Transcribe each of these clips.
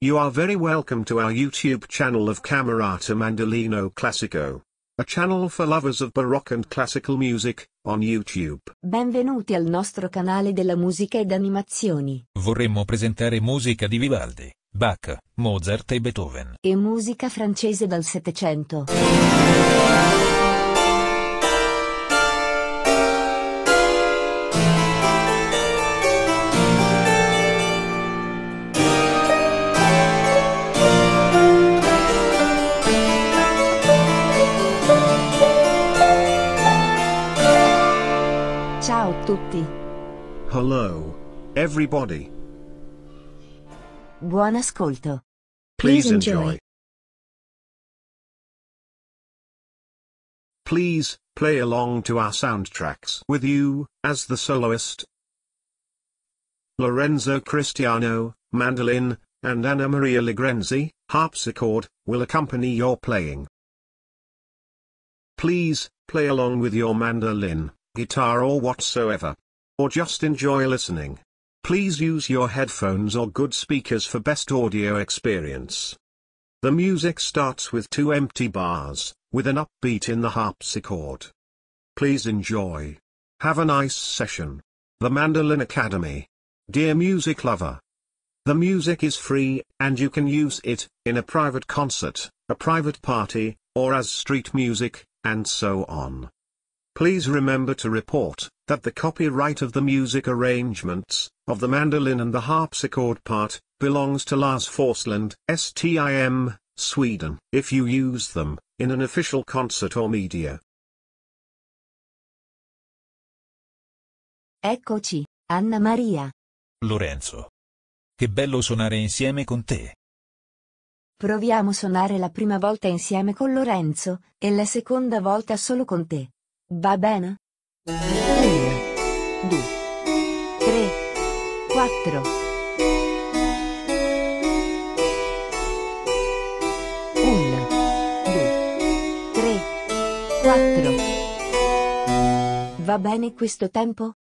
You are very welcome to our YouTube channel of Camerata Mandolino Classico. A channel for lovers of Baroque and classical music, on YouTube. Benvenuti al nostro canale della musica ed animazioni. Vorremmo presentare musica di Vivaldi, Bach, Mozart e Beethoven. E musica francese dal Settecento. Everybody. Buon ascolto. Please enjoy. Please, play along to our soundtracks with you, as the soloist. Lorenzo Cristiano, mandolin, and Anna Maria Ligrenzi, harpsichord, will accompany your playing. Please, play along with your mandolin, guitar or whatsoever. Or just enjoy listening. Please use your headphones or good speakers for best audio experience. The music starts with two empty bars, with an upbeat in the harpsichord. Please enjoy. Have a nice session. The Mandolin Academy. Dear music lover. The music is free, and you can use it, in a private concert, a private party, or as street music, and so on. Please remember to report that the copyright of the music arrangements, of the mandolin and the harpsichord part, belongs to Lars Forsland, STIM, Sweden, if you use them, in an official concert or media. Eccoci, Anna Maria. Lorenzo. Che bello suonare insieme con te. Proviamo a suonare la prima volta insieme con Lorenzo, e la seconda volta solo con te. Va bene? 1, 2, 3, 4. 1, 2, 3, 4. Va bene questo tempo?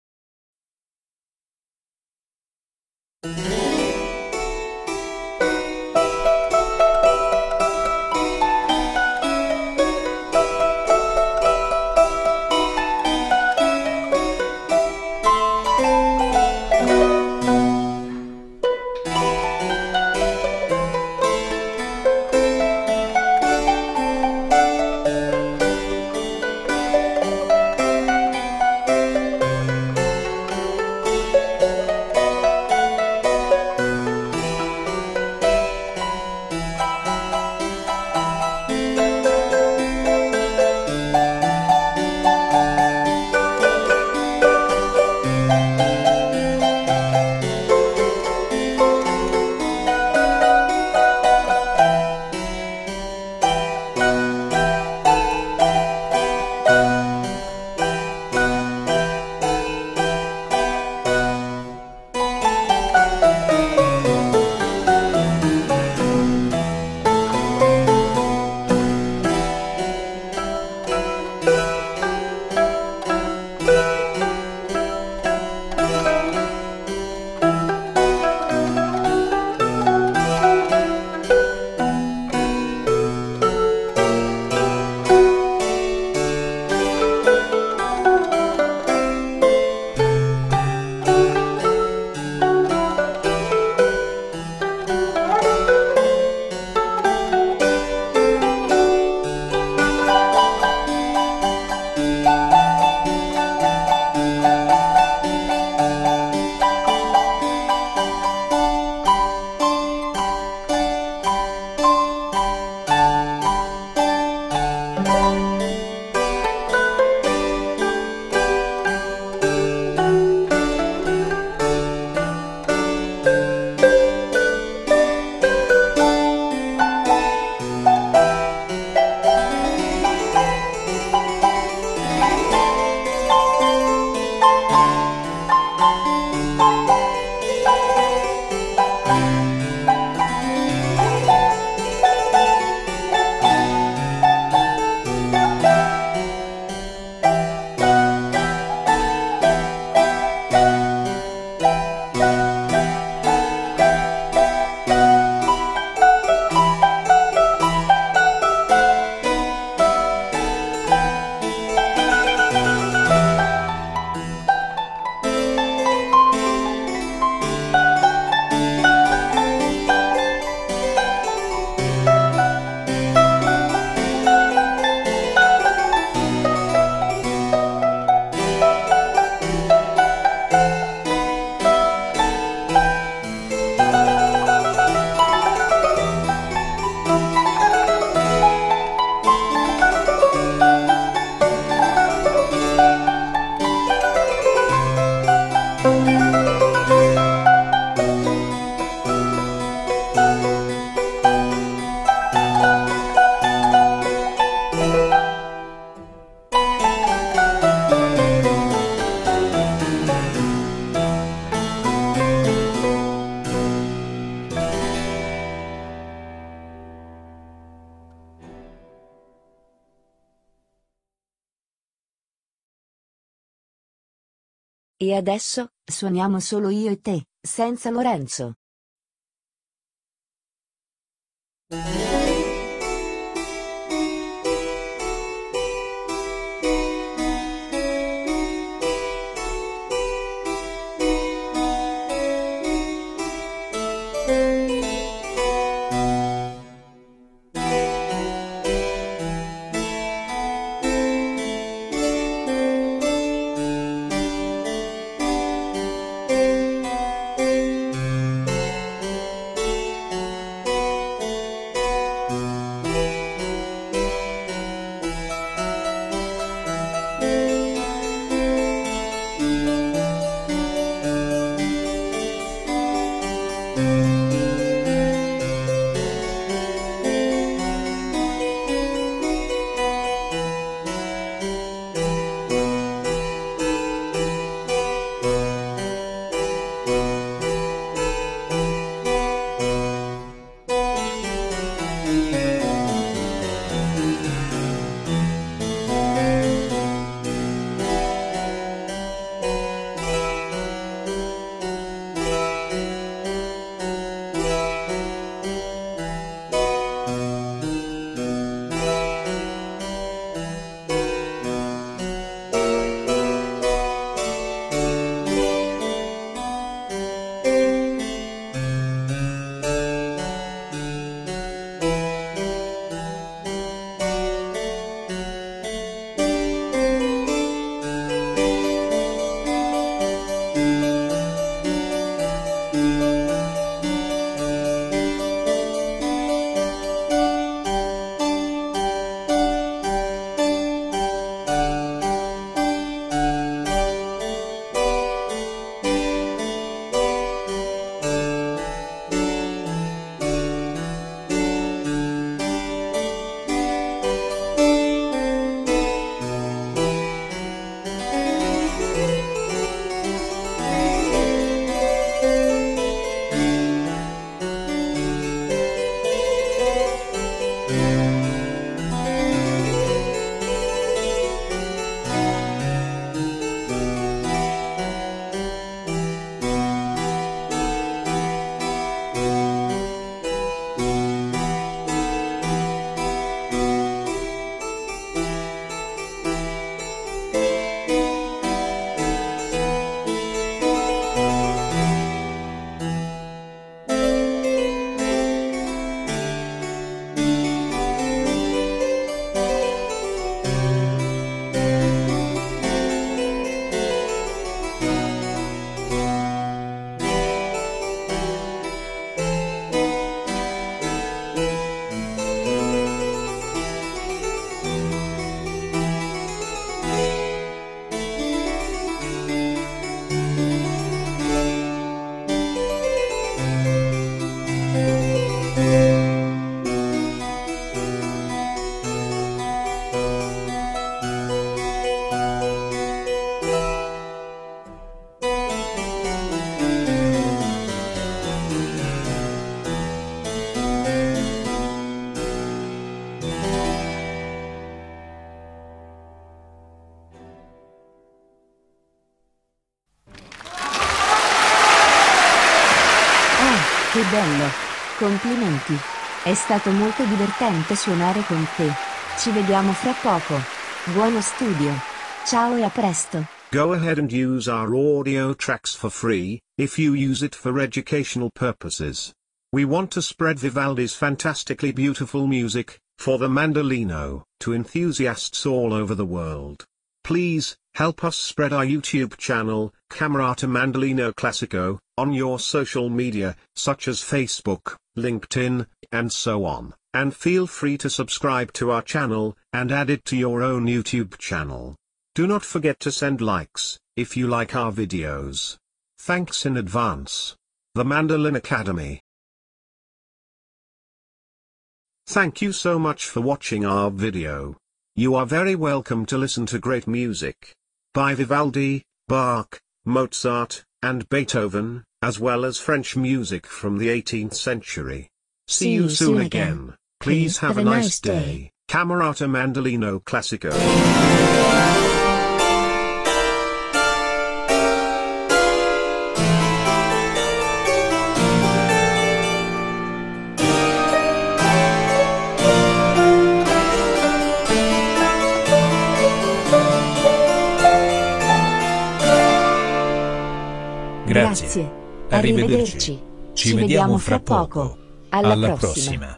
E adesso, suoniamo solo io e te, senza Lorenzo. Che bello! Complimenti! È stato molto divertente suonare con te. Ci vediamo fra poco. Buono studio. Ciao e a presto. Go ahead and use our audio tracks for free, if you use it for educational purposes. We want to spread Vivaldi's fantastically beautiful music, for the mandolino, to enthusiasts all over the world. Please, help us spread our YouTube channel, Camerata Mandolino Classico, on your social media, such as Facebook, LinkedIn, and so on, and feel free to subscribe to our channel, and add it to your own YouTube channel. Do not forget to send likes, if you like our videos. Thanks in advance. The Mandolin Academy. Thank you so much for watching our video. You are very welcome to listen to great music. By Vivaldi, Bach, Mozart, and Beethoven, as well as French music from the 18th century. See, you soon again. Please have, a nice day. Camerata Mandolino Classico. Grazie. Arrivederci. Ci vediamo fra poco. Alla prossima.